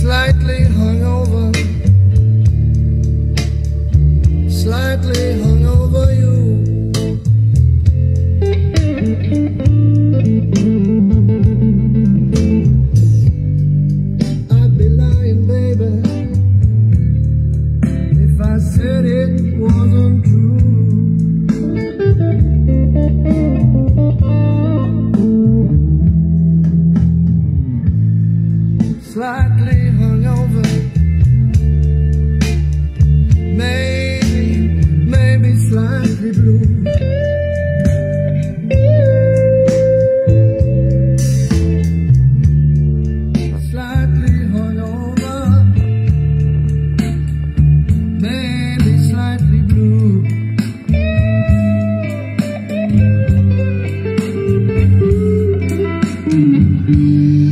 slightly hungover, slightly hungover you. I'd be lying, baby, if I said it wasn't true. slightly 嗯。